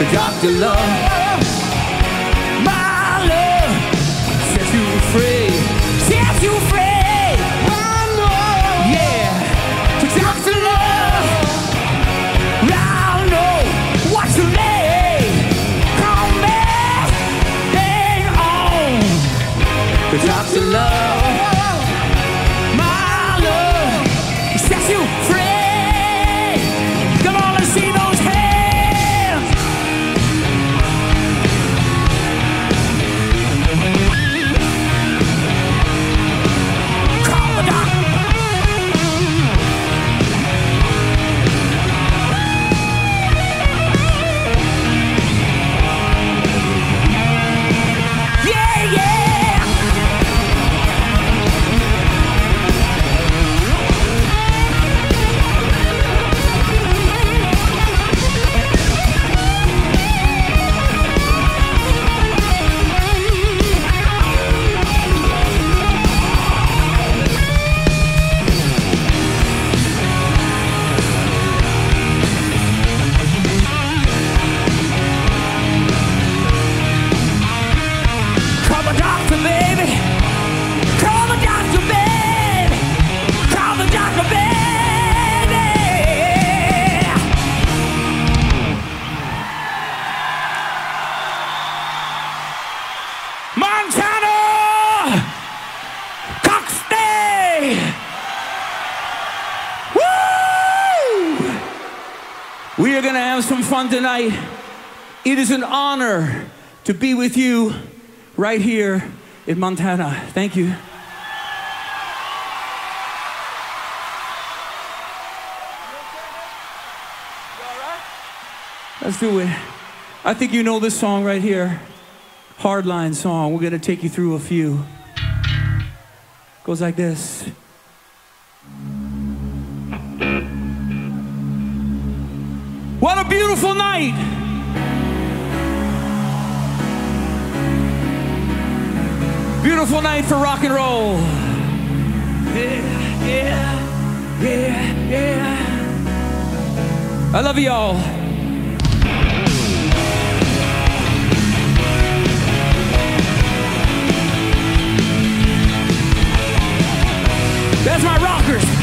that got love. tonight, it is an honor to be with you right here in Montana. Thank you. Let's do it. I think you know this song right here. Hardline song. We're going to take you through a few. Goes like this. What a beautiful night. Beautiful night for rock and roll. Yeah, yeah, yeah, yeah. I love y'all. That's my rockers.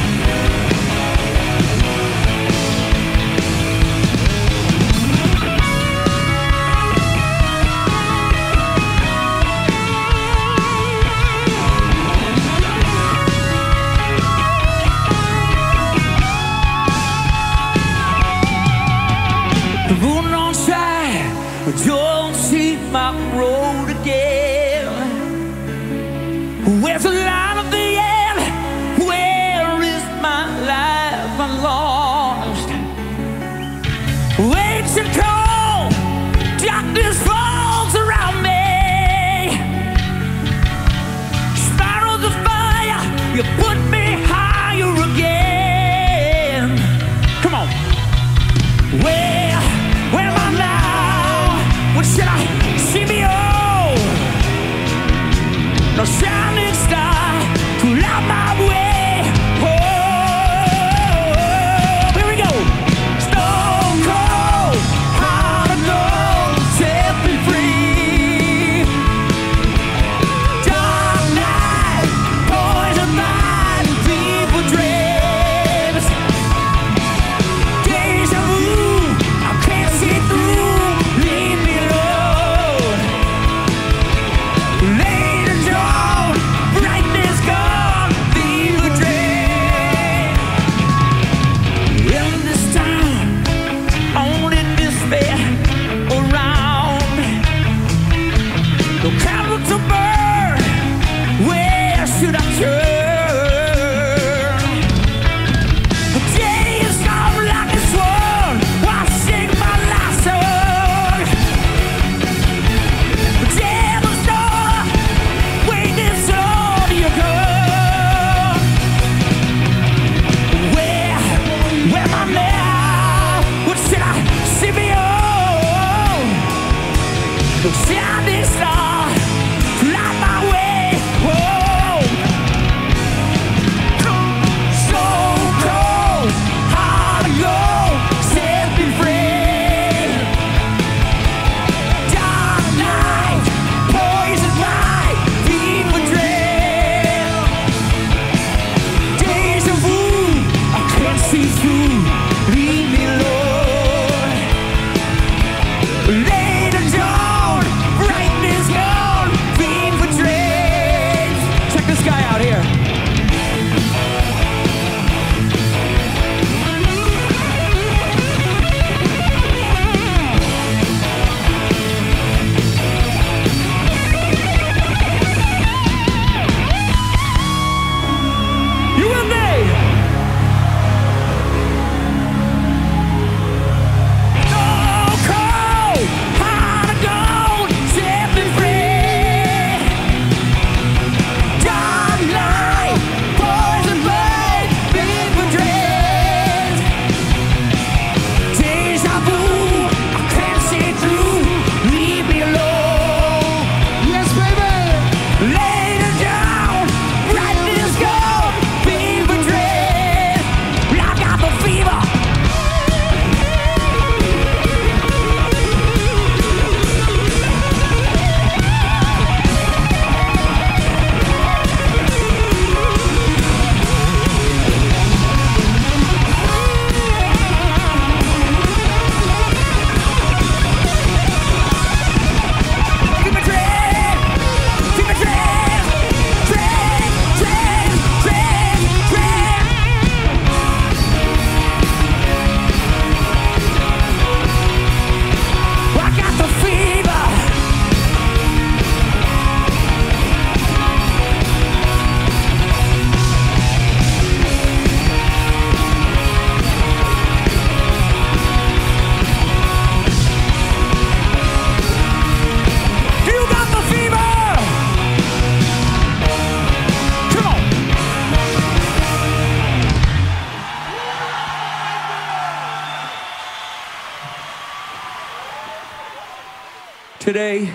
Today,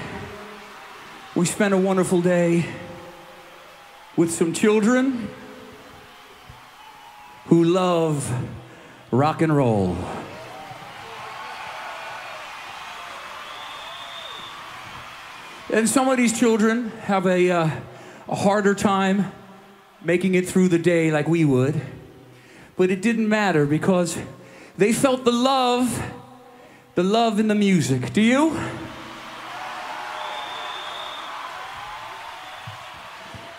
we spent a wonderful day with some children who love rock and roll. And some of these children have a, uh, a harder time making it through the day like we would. But it didn't matter because they felt the love, the love in the music. Do you?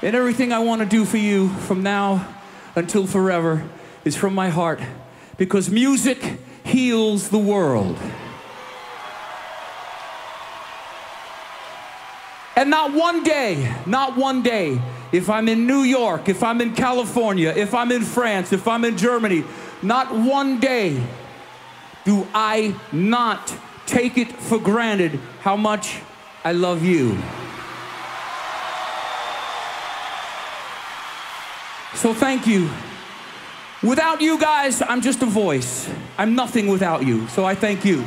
And everything I want to do for you from now until forever is from my heart because music heals the world. And not one day, not one day, if I'm in New York, if I'm in California, if I'm in France, if I'm in Germany, not one day do I not take it for granted how much I love you. So thank you. Without you guys, I'm just a voice. I'm nothing without you. So I thank you.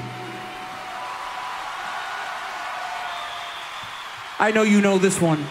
I know you know this one.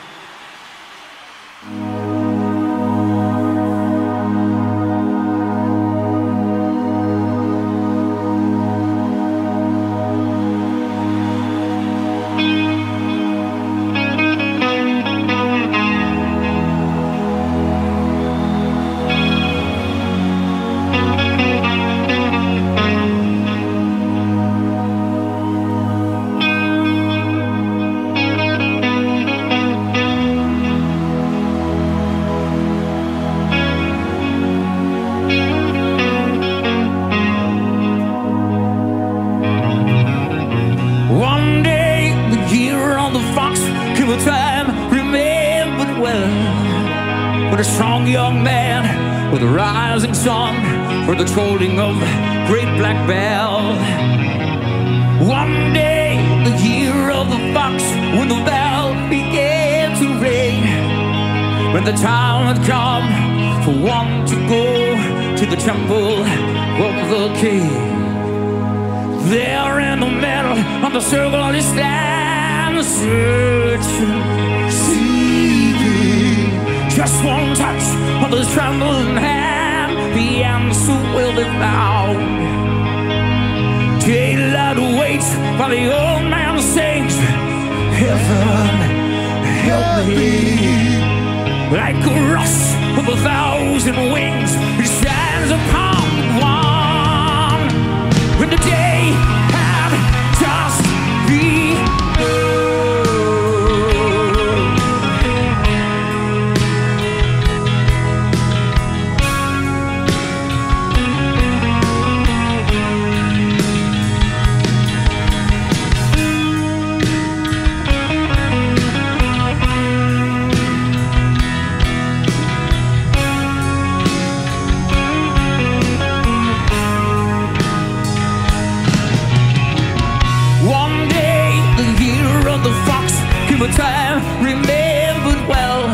A time remembered well.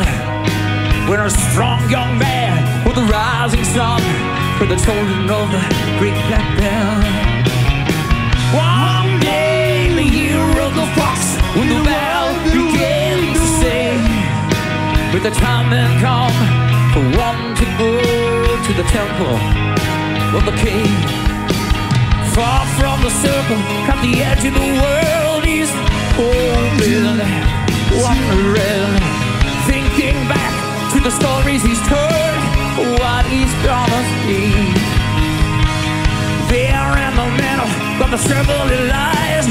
When a strong young man with a rising sun heard the tolling of the great black bell. One day, the year of the fox, when the bell began to sing, with the time had come for one to go to the temple of the king. Far from the circle, at the edge of the world, hoping, wondering, thinking back to the stories he's heard, what he's gonna see. There in the middle the lies.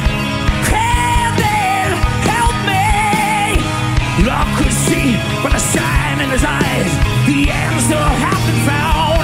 Help me! Love could see by the shine in his eyes. The answer had been found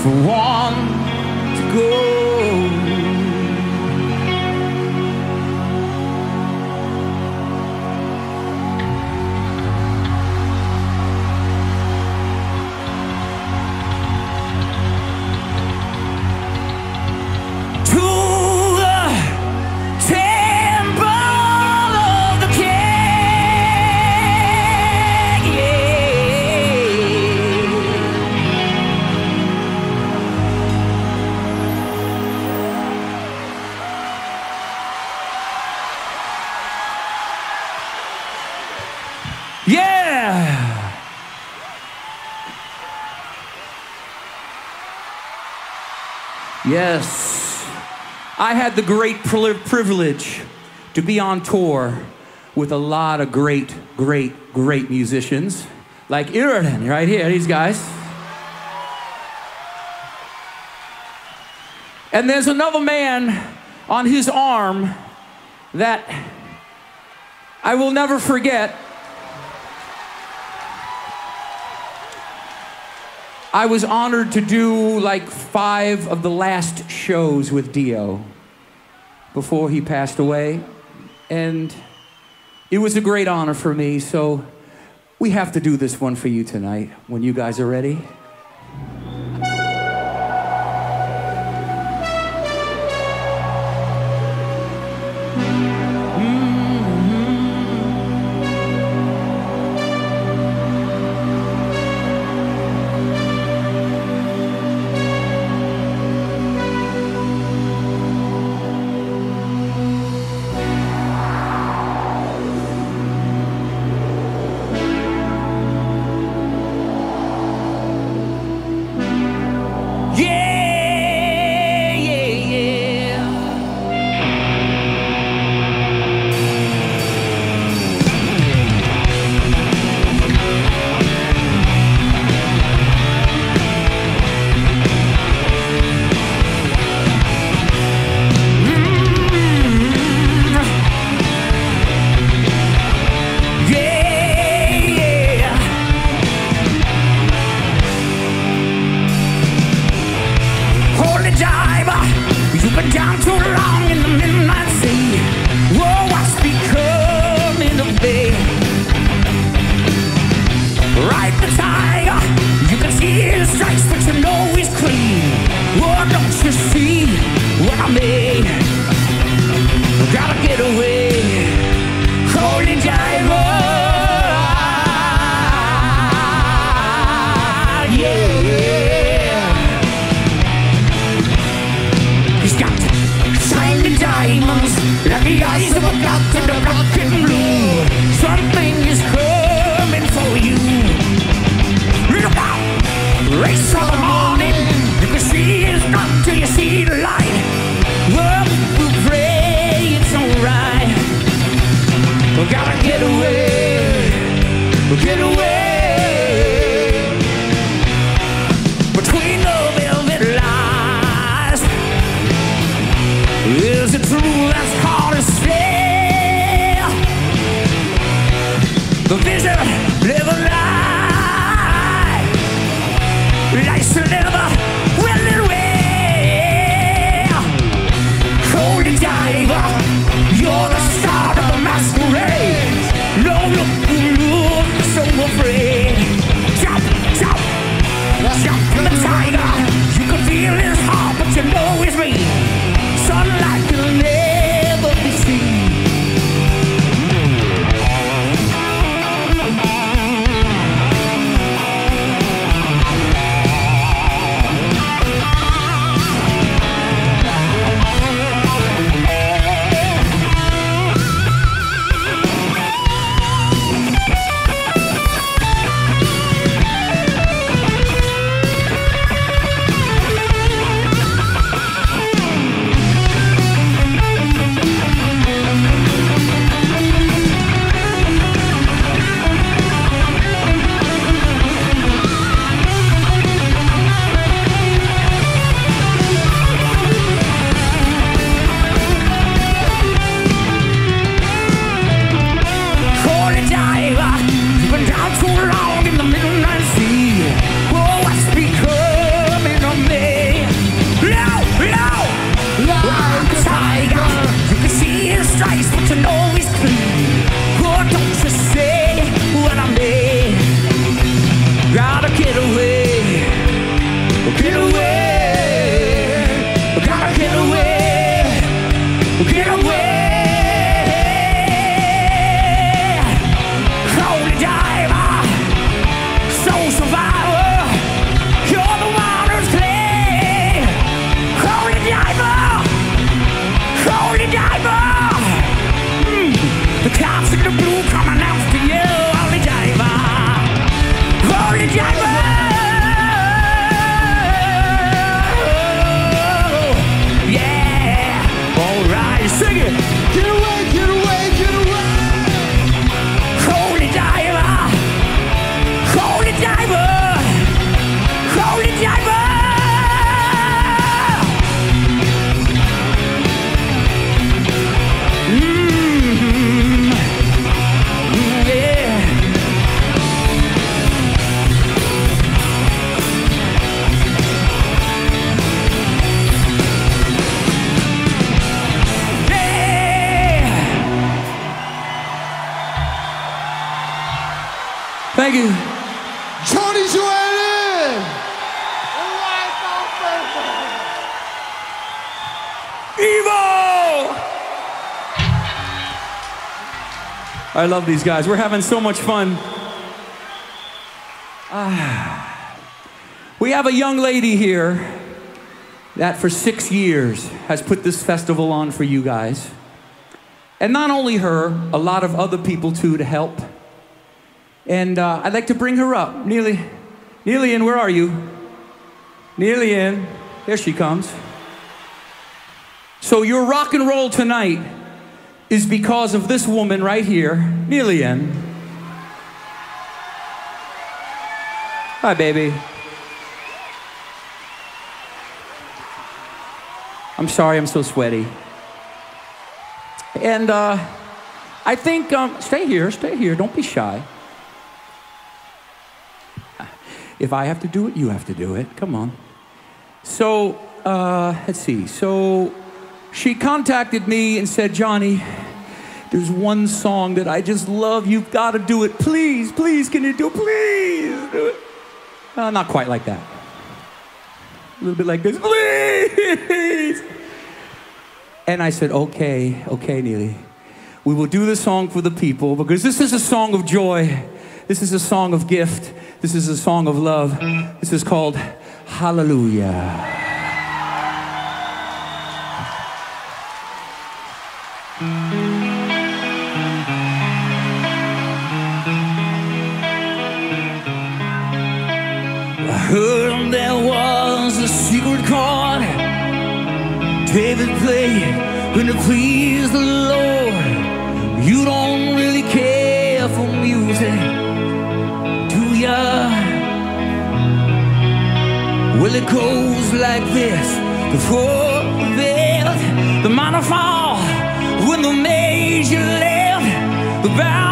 for one to go. Yes. I had the great privilege to be on tour with a lot of great, great, great musicians like Eridan right here, these guys. And there's another man on his arm that I will never forget. I was honored to do like five of the last shows with Dio before he passed away. And it was a great honor for me. So we have to do this one for you tonight when you guys are ready. Johnny Gioeli! Evil! I love these guys. We're having so much fun. Ah. We have a young lady here that for six years has put this festival on for you guys. And not only her, a lot of other people too to help. And uh, I'd like to bring her up. Neely, Neelian, where are you? Neelian, here she comes. So your rock and roll tonight is because of this woman right here, Neelian. Hi, baby. I'm sorry I'm so sweaty. And uh, I think, um, stay here, stay here, don't be shy. If I have to do it, you have to do it. Come on. So, uh, let's see. So she contacted me and said, Johnny, there's one song that I just love. You've got to do it. Please, please, can you do it? Please do it. Uh, not quite like that. A little bit like this. Please. And I said, okay, okay, Neely. We will do the song for the people because this is a song of joy. This is a song of gift. This is a song of love. This is called Hallelujah. I heard there was a secret chord David played when it pleased the Lord. You don't Well, it goes like this? The fourth, fifth, the minor fall, when the major left, the baffled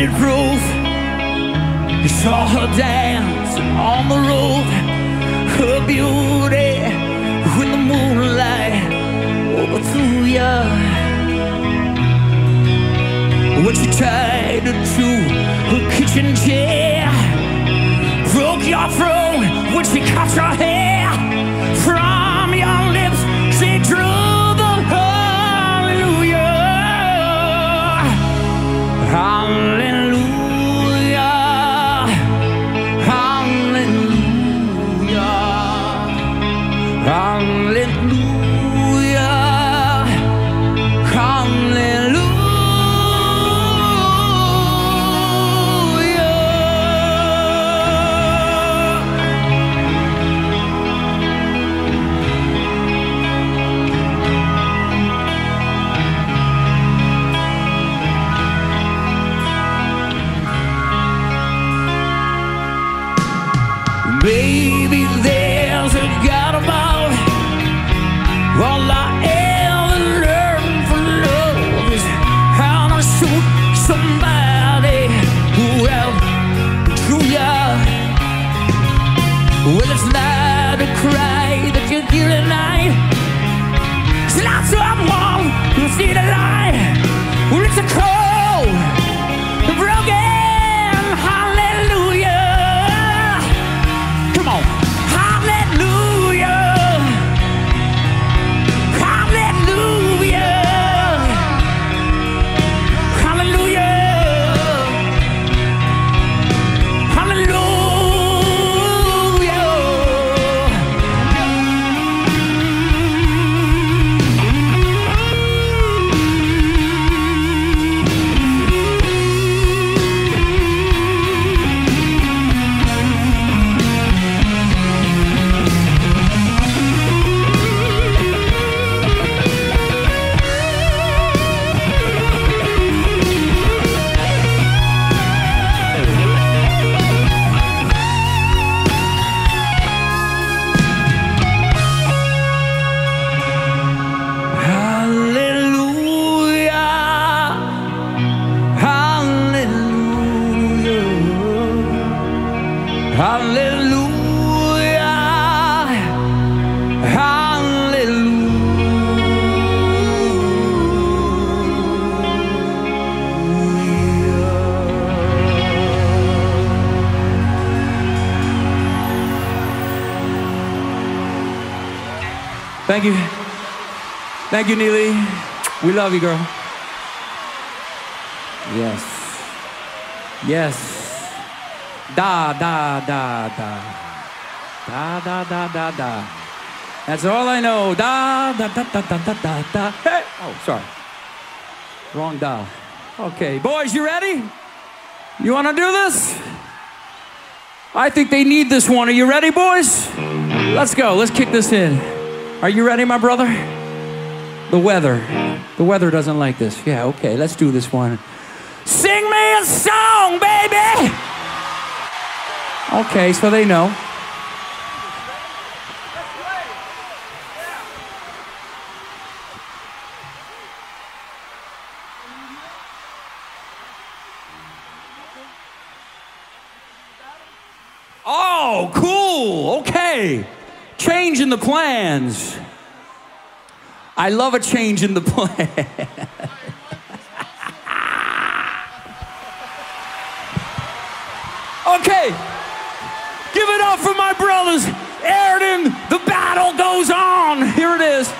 but you Thank you. Thank you, Neely. We love you, girl. Yes. Yes. Da, da, da, da. Da, da, da, da, da. That's all I know. Da, da, da, da, da, da, da, da. Hey! Oh, sorry. Wrong da. Okay, boys, you ready? You want to do this? I think they need this one. Are you ready, boys? Let's go. Let's kick this in. Are you ready, my brother? The weather. The weather doesn't like this. Yeah, okay. Let's do this one. Sing me a song, baby. Okay, so they know. Oh, cool. Okay. Change in the plans. I love a change in the plan. okay. Give it up for my brothers. Eridan, the battle goes on. Here it is.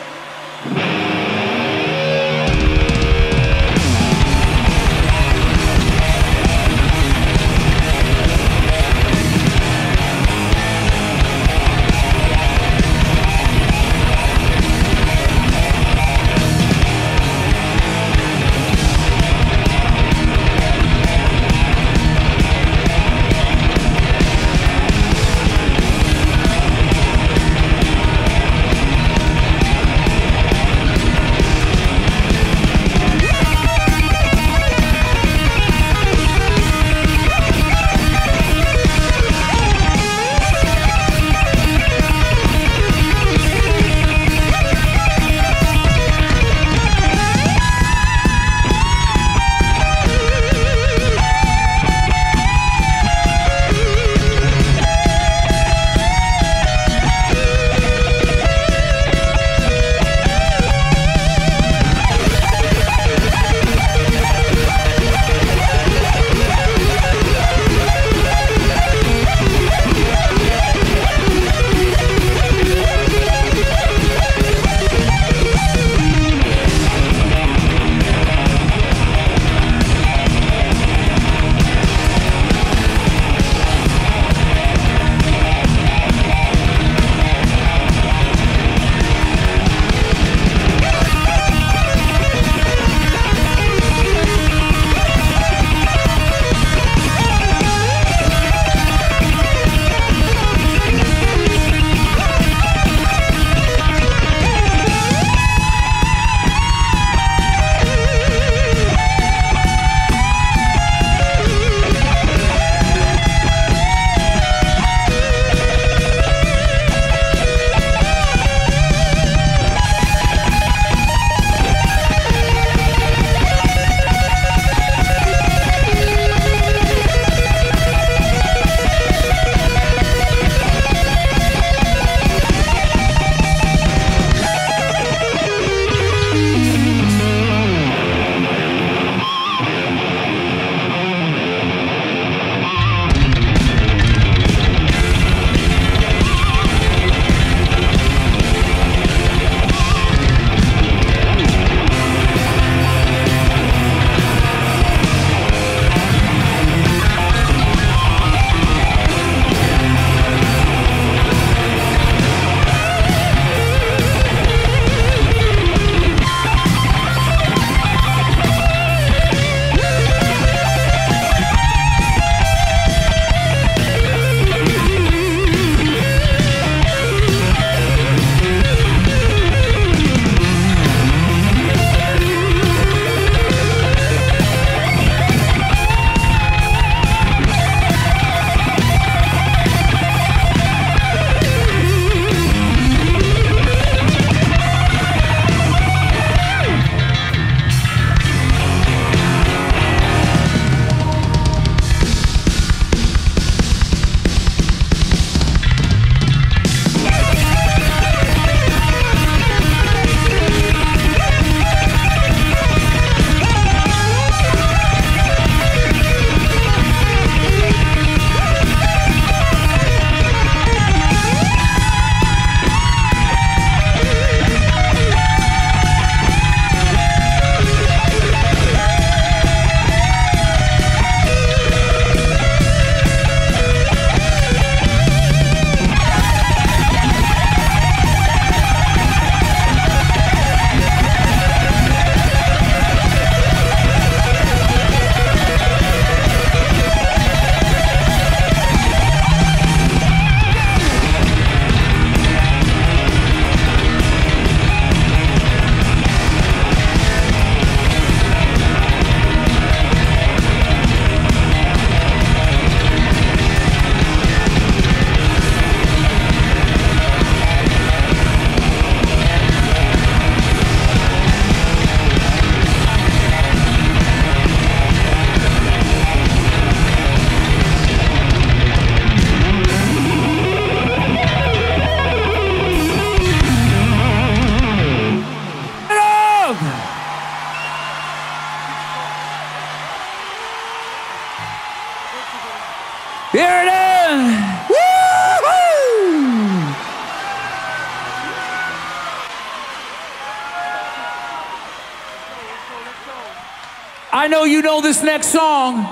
Next song.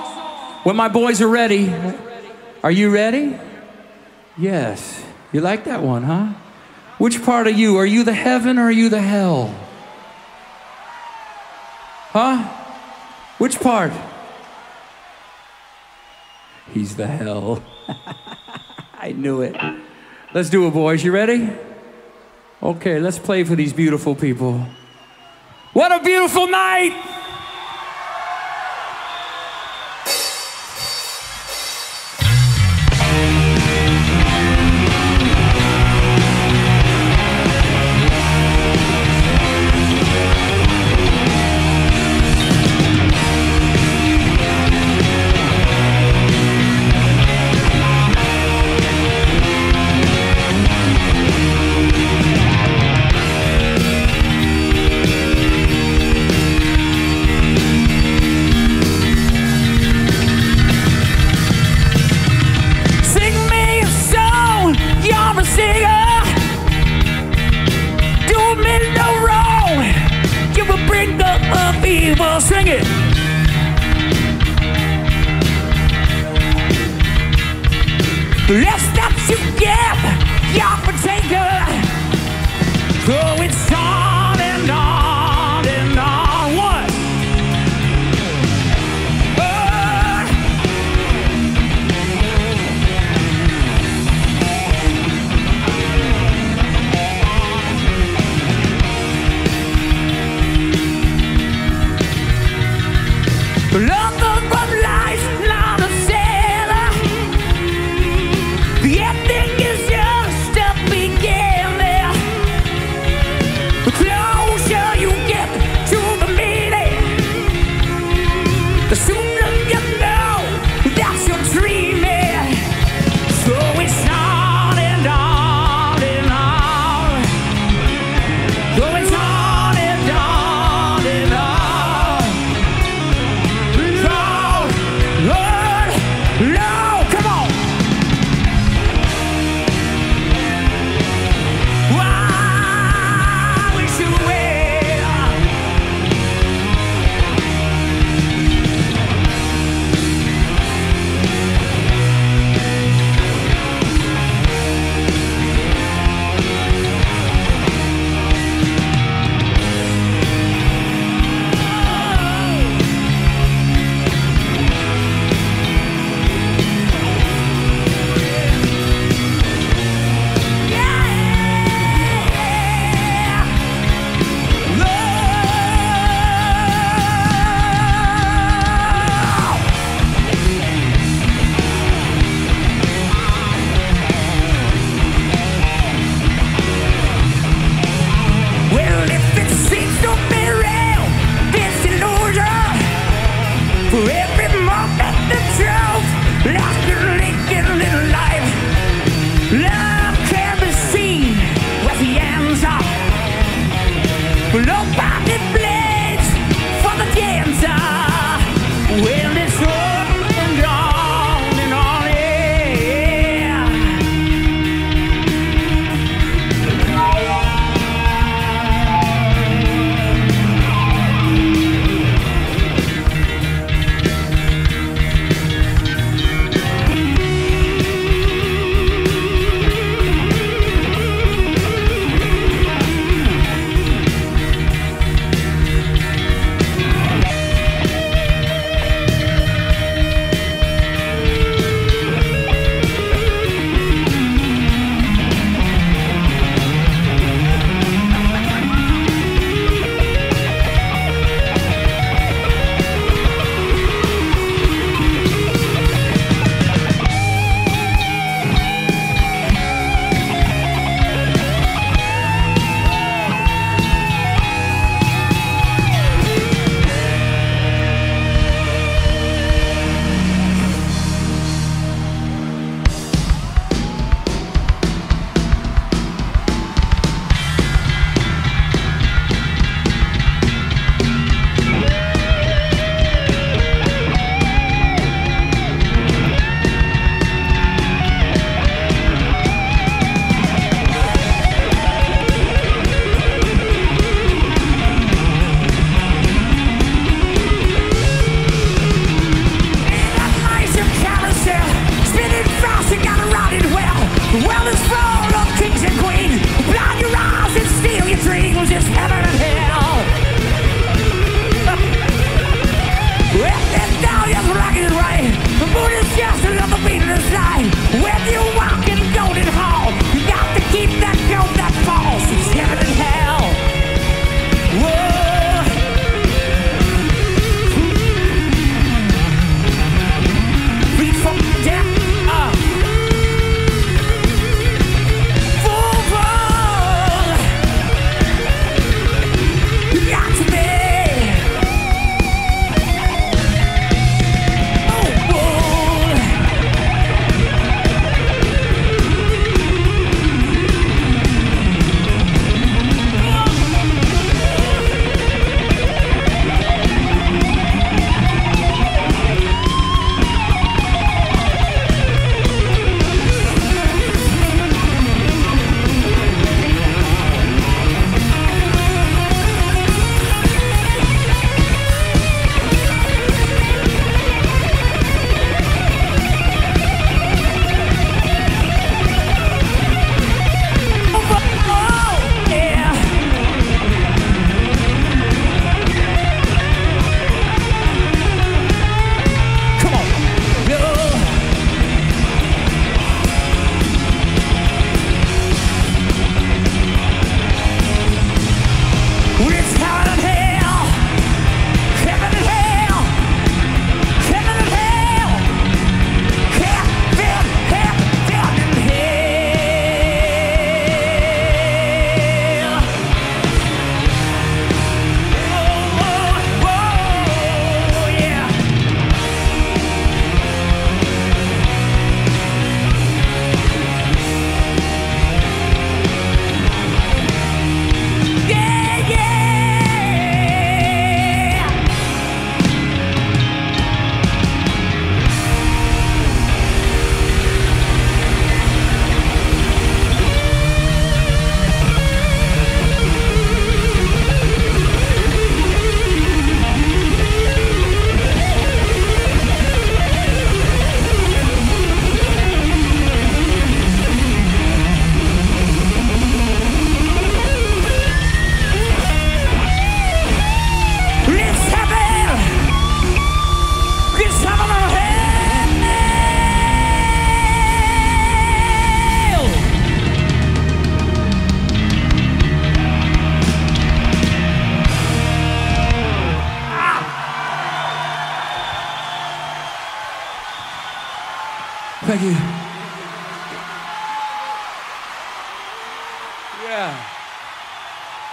When my boys are ready. Are you ready? Yes. You like that one, huh? Which part are you? Are you the heaven or are you the hell? Huh? Which part? He's the hell. I knew it. Let's do it, boys. You ready? Okay, let's play for these beautiful people. What a beautiful night! Лес!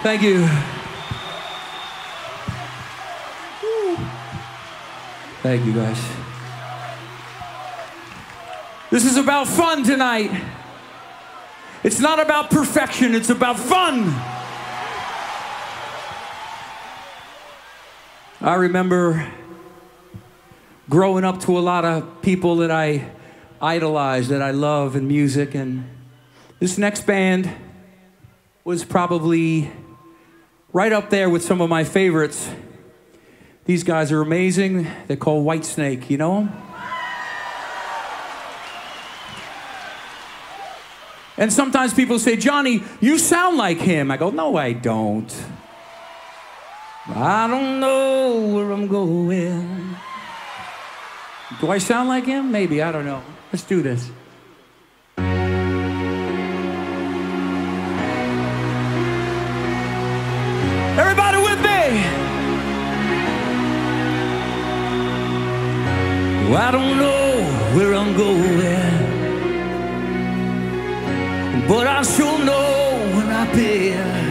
Thank you. Thank you, guys. This is about fun tonight. It's not about perfection, it's about fun. I remember growing up to a lot of people that I idolize, that I love in music, and this next band was probably right up there with some of my favorites. These guys are amazing. They're called Whitesnake. You know them? And sometimes people say, Johnny, you sound like him. I go, no, I don't. I don't know where I'm going. Do I sound like him? Maybe, I don't know. Let's do this. Everybody with me? Well, I don't know where I'm going, but I sure know when I've been.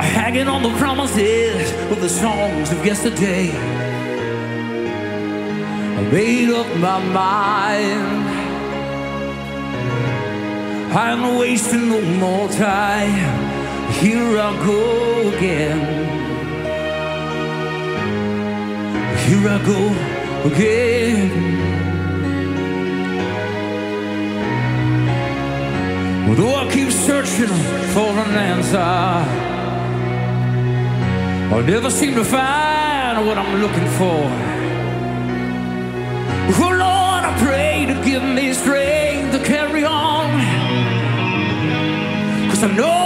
Hanging on the promises of the songs of yesterday. I made up my mind. I'm wasting no more time. Here I go again. Here I go again. Although I keep searching for an answer, I never seem to find what I'm looking for. Oh Lord, I pray to give me strength to carry on. Cause I know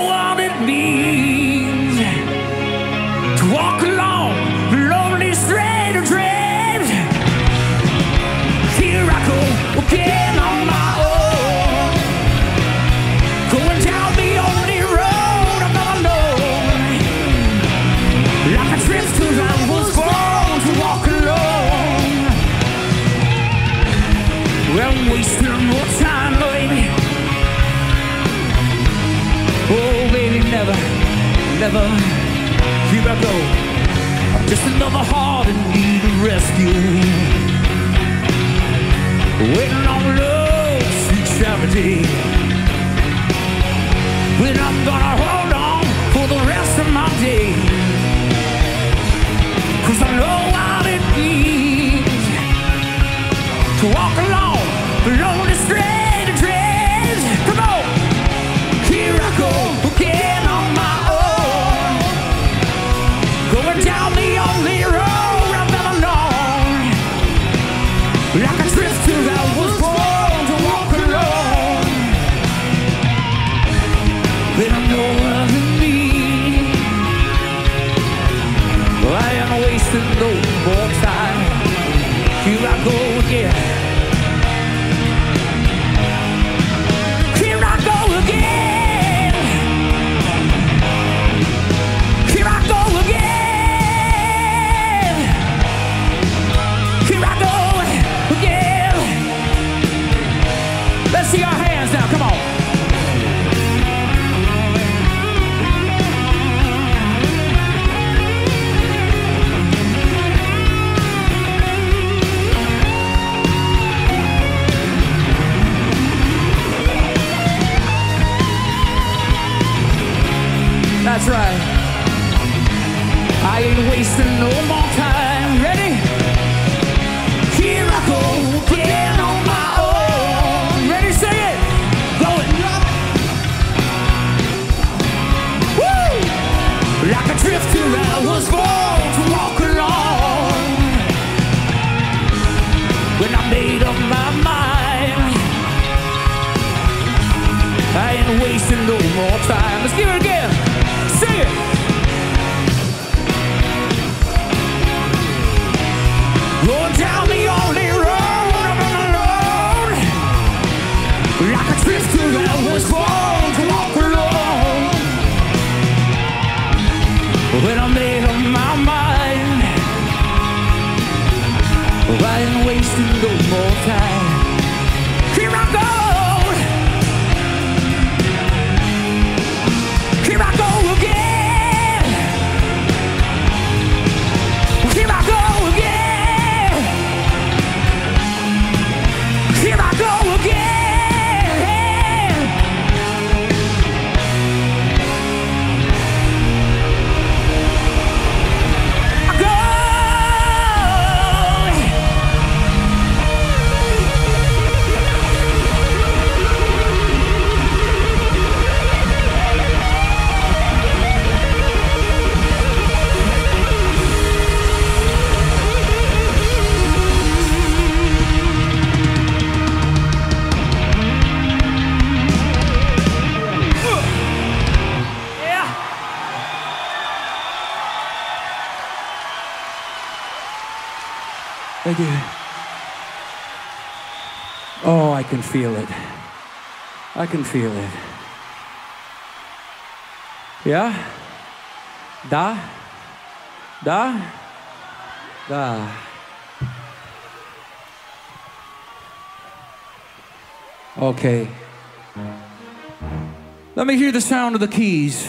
just another heart in need of rescue. Waiting on love's sweet charity. Thank you. Oh, I can feel it. I can feel it. Yeah? Da? Da? Da. Okay. Let me hear the sound of the keys.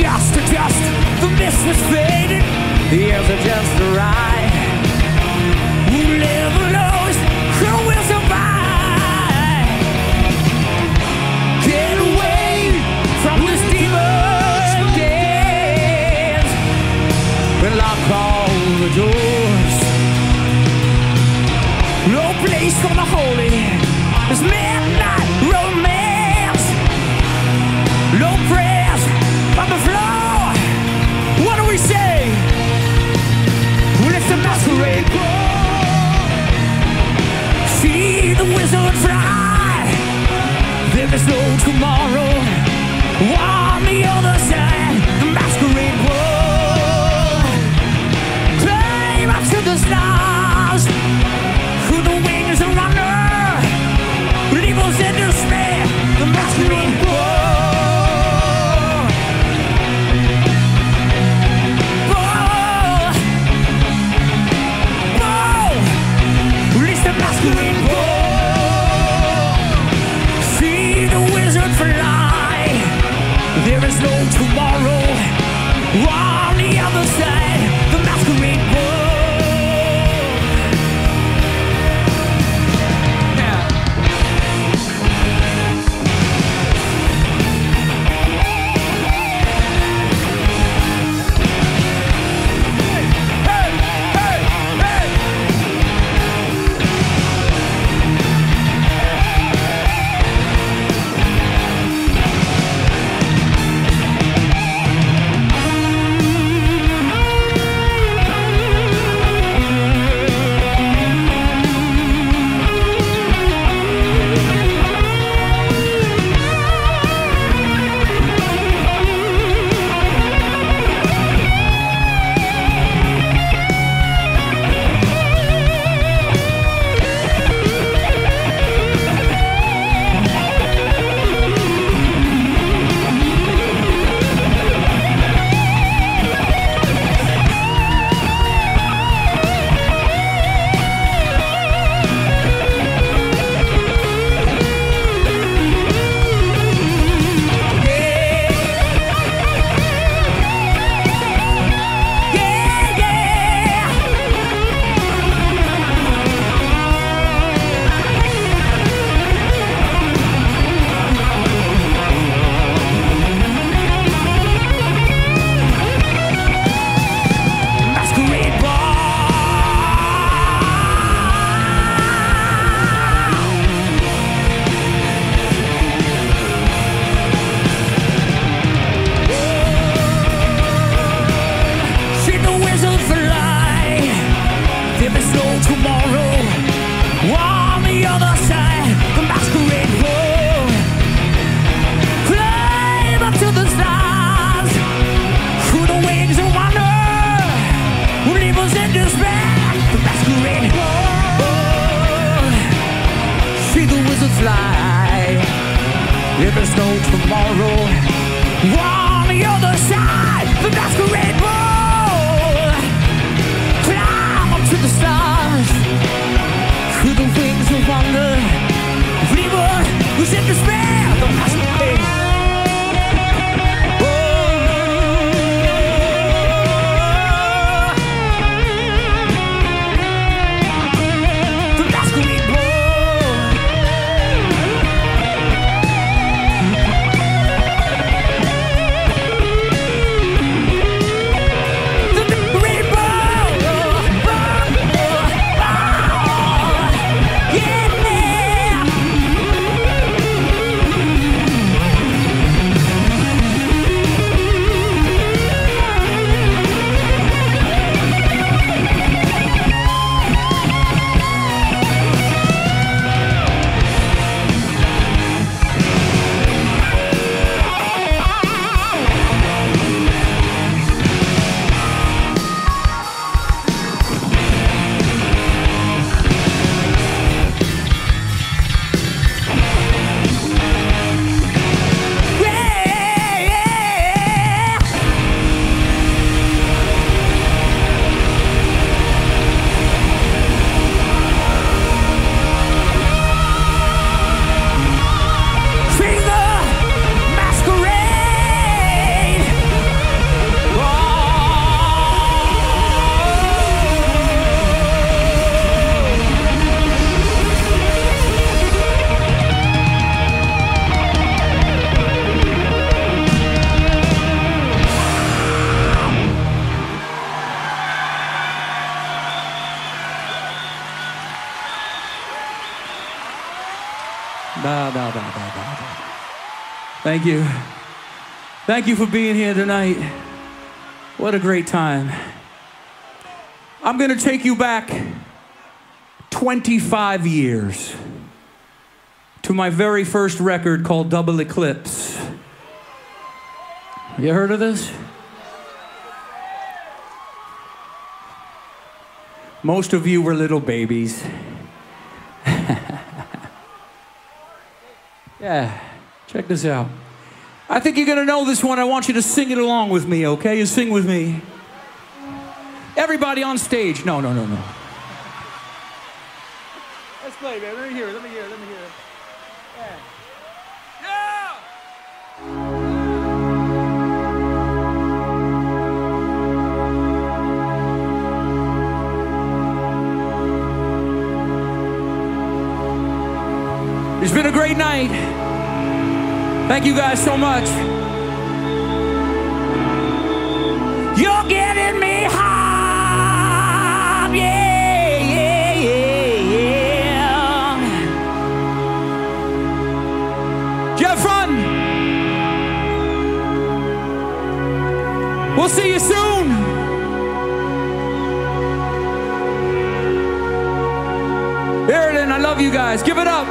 Dust to dust, the mist is faded. The air's just right. See the wizard fly. There is no tomorrow. On the other Thank you. Thank you for being here tonight. What a great time. I'm going to take you back 25 years to my very first record called Double Eclipse. You heard of this? Most of you were little babies. yeah, check this out. I think you're gonna know this one. I want you to sing it along with me, okay? You sing with me. Everybody on stage. No, no, no, no. Let's play, man. Let me hear it. Let me hear it. Let me hear it. Yeah. Yeah! It's been a great night. Thank you guys so much. You're getting me hard, yeah, yeah, yeah, yeah. Have fun? We'll see you soon. Eridan, I love you guys. Give it up.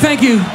Thank you.